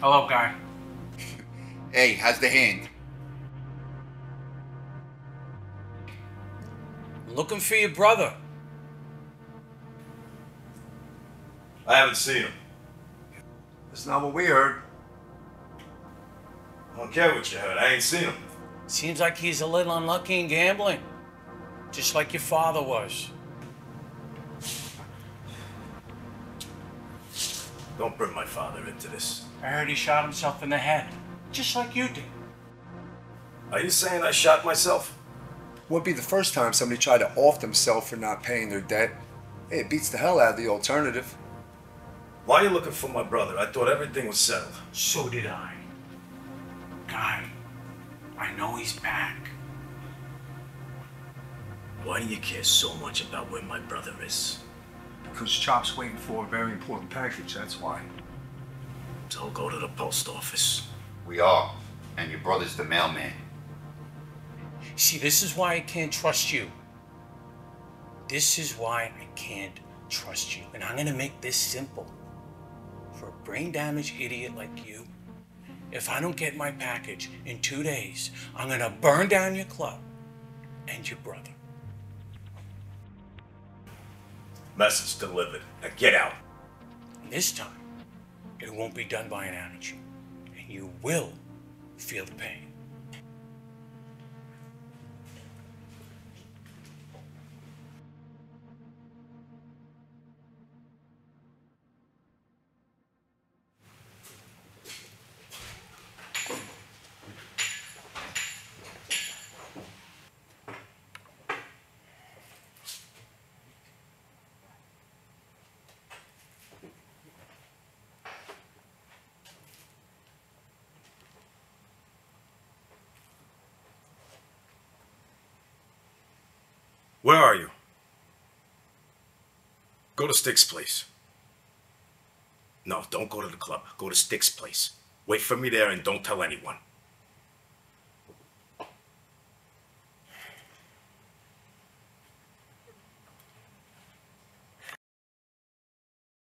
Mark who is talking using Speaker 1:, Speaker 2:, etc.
Speaker 1: Hello, guy.
Speaker 2: Hey, how's the hand?
Speaker 1: Looking for your brother.
Speaker 3: I haven't seen him.
Speaker 4: That's not what we heard.
Speaker 3: I don't care what you heard. I ain't seen him.
Speaker 1: Seems like he's a little unlucky in gambling. Just like your father was.
Speaker 3: Don't bring my father into this.
Speaker 1: I heard he shot himself in the head. Just like you did.
Speaker 3: Are you saying I shot myself?
Speaker 4: Wouldn't be the first time somebody tried to off themselves for not paying their debt. Hey, it beats the hell out of the alternative.
Speaker 3: Why are you looking for my brother? I thought everything was settled.
Speaker 1: So did I. Guy, I know he's back.
Speaker 3: Why do you care so much about where my brother is?
Speaker 4: Because Chop's waiting for a very important package, that's why.
Speaker 3: So go to the post office.
Speaker 2: We are. And your brother's the mailman.
Speaker 1: See, this is why I can't trust you. This is why I can't trust you. And I'm gonna make this simple. For a brain damaged idiot like you, if I don't get my package in two days, I'm gonna burn down your club and your brother.
Speaker 3: Message delivered. Now get out.
Speaker 1: This time, it won't be done by an amateur. And you will feel the pain.
Speaker 3: Where are you? Go to Stick's place. No, don't go to the club. Go to Stick's place. Wait for me there and don't tell anyone.